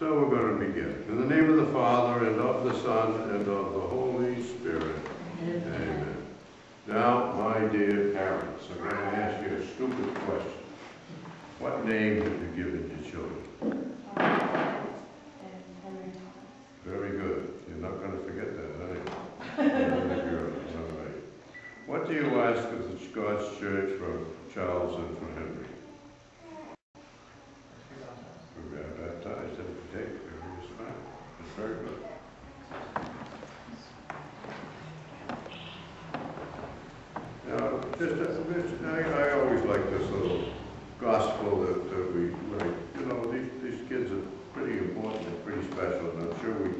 So we're going to begin. In the name of the Father, and of the Son, and of the Holy Spirit. Amen. Now, my dear parents, I'm going to ask you a stupid question. What name have you given your children? Very good. You're not going to forget that, are you? Very good. All right. What do you ask of the God's church for Charles and for Henry? We got baptized every day, every time. It's very good. Now, I, I always like this little gospel that, that we write. You know, these, these kids are pretty important and pretty special, and I'm sure we,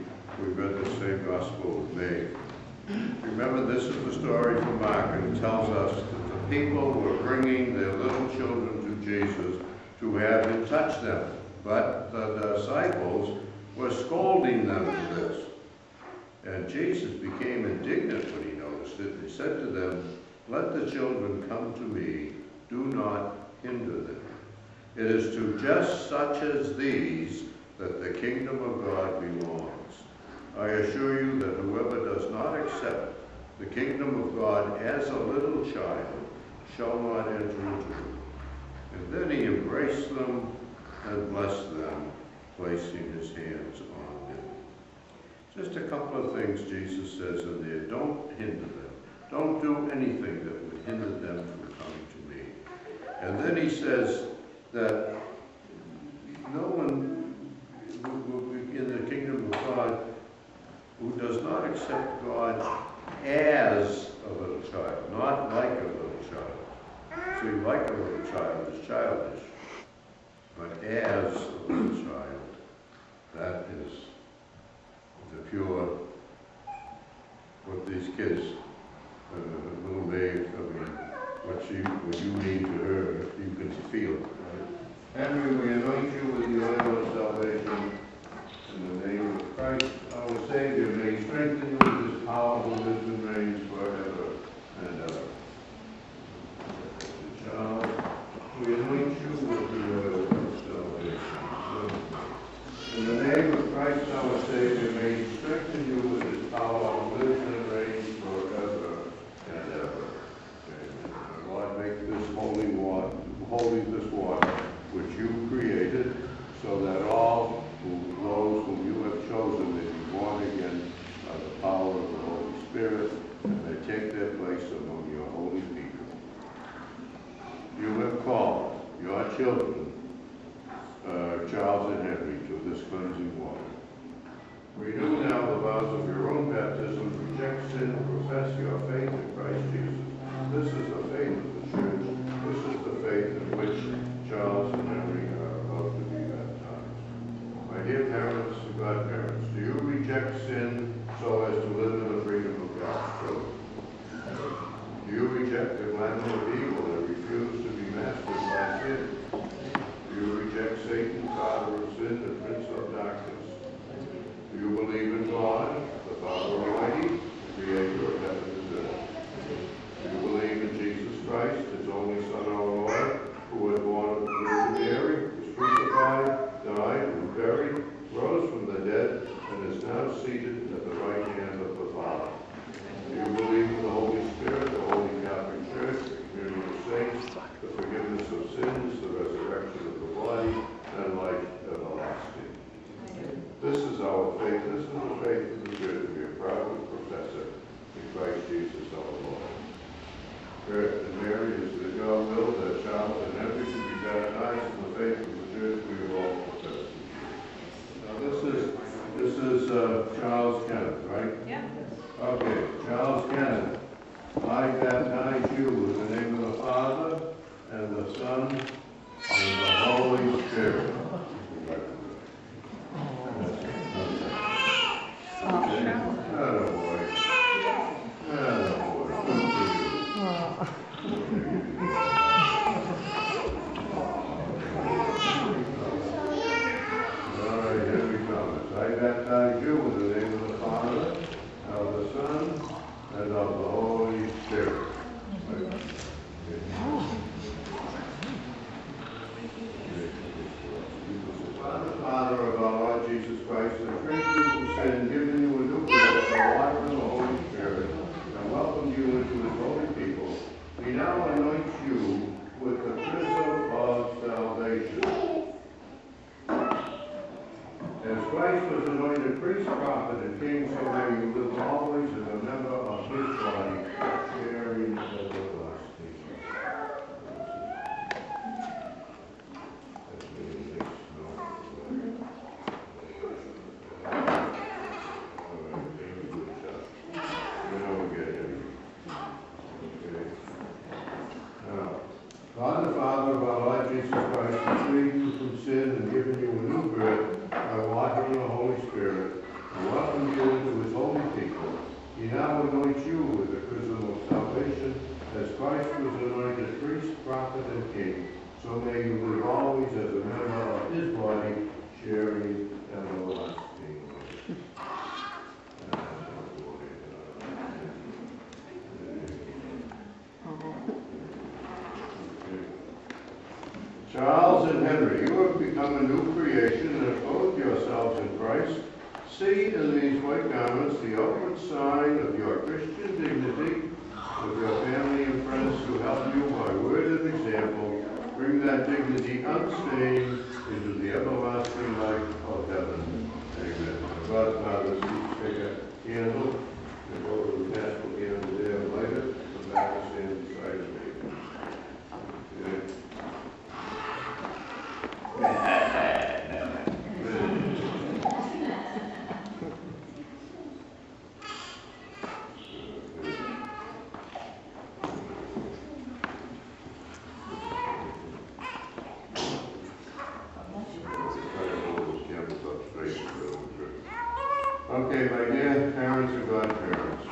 we've read the same gospel with May. Remember, this is the story from Mark, and it tells us that the people were bringing their little children to Jesus to have him touch them. But the disciples were scolding them for this. And Jesus became indignant when he noticed it. He said to them, Let the children come to me, do not hinder them. It is to just such as these that the kingdom of God belongs. I assure you that whoever does not accept the kingdom of God as a little child shall not enter into it. And then he embraced them and blessed them, placing his hands on them. Just a couple of things Jesus says in there. Don't hinder them. Don't do anything that would hinder them from coming to me. And then he says that no one in the kingdom of God who does not accept God as a little child, not like a little child. See, like a little child is childish, but as a little child, that is the pure, what these kids, uh, little Maeve, I mean, what she, what you mean to her, you can feel. right? Henry, we anoint you with the oil of salvation in the name of Christ, our Savior, may he strengthen you with his power who lives and reigns forever and ever. Charles, we anoint you with the oil of salvation. In the name of Christ, our Savior, may he strengthen you with his power who lives and reigns forever and ever. Amen. Lord, make this holy water, holy this water, which you created, so that all who, those whom you have chosen may be born again by the power of the Holy Spirit, and they take their place among your holy people. You have called your children, uh, Charles and Henry, to this cleansing water. Renew now the vows of your own baptism, reject sin, profess your faith in Christ Jesus. This is the faith of the church. This is the faith in which Charles and Henry are about to be baptized. My dear parents and godparents, do you reject sin so as to live in the freedom of God's children? Do you reject the glamour of evil and refuse to be mastered by sin? Do you reject Satan, of? Do you believe in God, the Father Almighty, the creator of heaven and earth? Do you believe in Jesus Christ, his only Son, our Lord, who was born of the Virgin Mary, was crucified, died, and buried, rose from the dead, and is now seated at the right hand of the Father? Do you believe in the Holy Spirit, the Holy Catholic Church, the communion of saints, the forgiveness of sins, the resurrection of the body, and life everlasting? This is our faith, this is the faith of the church we are proud to profess it in Christ Jesus our Lord. Mary, is it your will that Charles and Henry should be baptized in the faith of the church we have all professed? Now, this is, this is uh, Charles Kenneth, right? Yeah. Okay, priest, prophet, and king, so that he lives always as a member of his body. You always as a member of his body, sharing everlasting life. Charles and Henry, you have become a new creation and have clothed yourselves in Christ. See in these white garments the outward sign of your Christian dignity, of your family and friends who help you by word and example. Bring that dignity unstained into the everlasting light of heaven. Amen. God, Father, please take a candle and go to the paschal candle there it. Come back and stand beside me. Okay. Okay, my dear parents and godparents,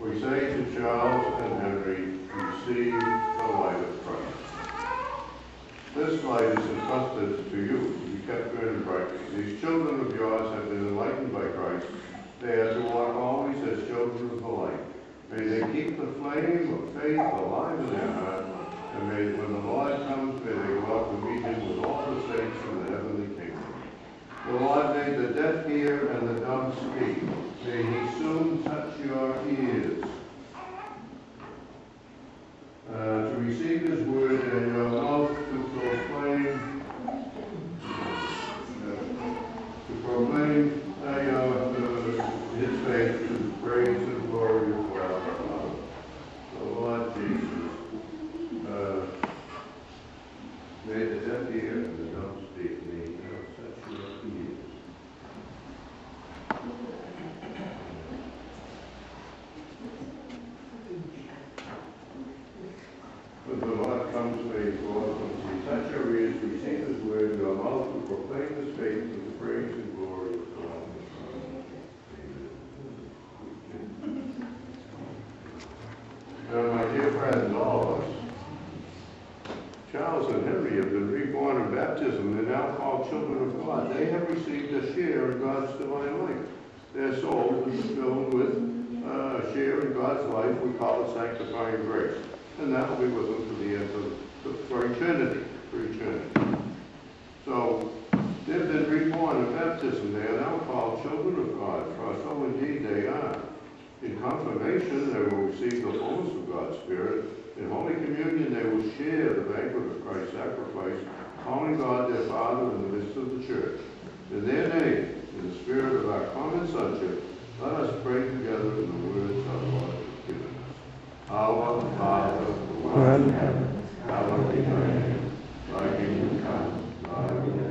we say to Charles and Henry, receive the light of Christ. This light is entrusted to you to be kept good and bright. These children of yours have been enlightened by Christ. They are to walk always as children of the light. May they keep the flame of faith alive in their heart, and may, when the Lord comes, may they go out to meet him with all the saints in the heavenly The Lord made the deaf hear and the dumb speak. May he soon touch your ears. Uh, to receive his word and your mouth to proclaim, uh, to proclaim uh, your, uh, his faith to praise and glory of God. The Lord Jesus. Uh, May the deaf hear and the dumb speak. May he now touch your ears. When the Lord he forth, when he touch your ears, receive his word, your mouth will proclaim his faith the praise and glory of God. Amen. Now, my dear friends, all of us, Charles and Henry have been reborn in baptism. They're now called children of God. They have received a share in God's divine life. Their soul is filled with uh, a share in God's life. We call it sanctifying grace. And that will be with them to the end of, for eternity, for eternity. So, they've been reborn in baptism. They are now called children of God, for so indeed they are. In confirmation, they will receive the fullness of God's Spirit. In Holy Communion, they will share the banquet of Christ's sacrifice, calling God their Father in the midst of the church. In their name, in the spirit of our common sonship, let us pray together in the words our Lord has given us. Our Father, who art in heaven, our will be thy name, thy kingdom come, thy will